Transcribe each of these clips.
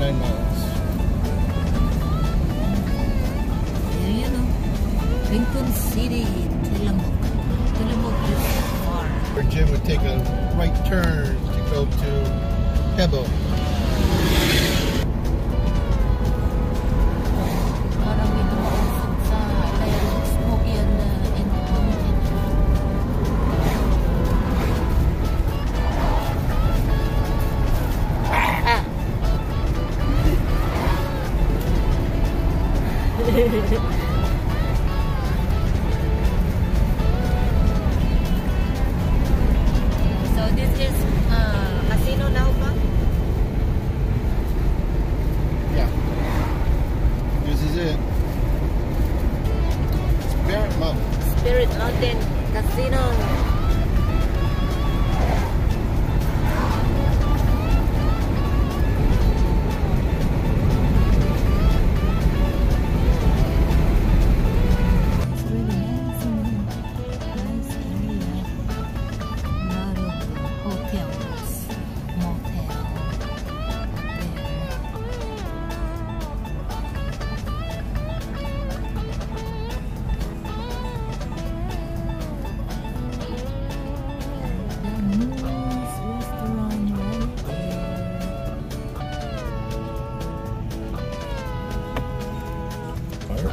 29 miles. You oh. know, Lincoln City, Tillamook. Tillamook is far. Or Jim would take a right turn to go to Pebble.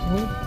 There. Firewood?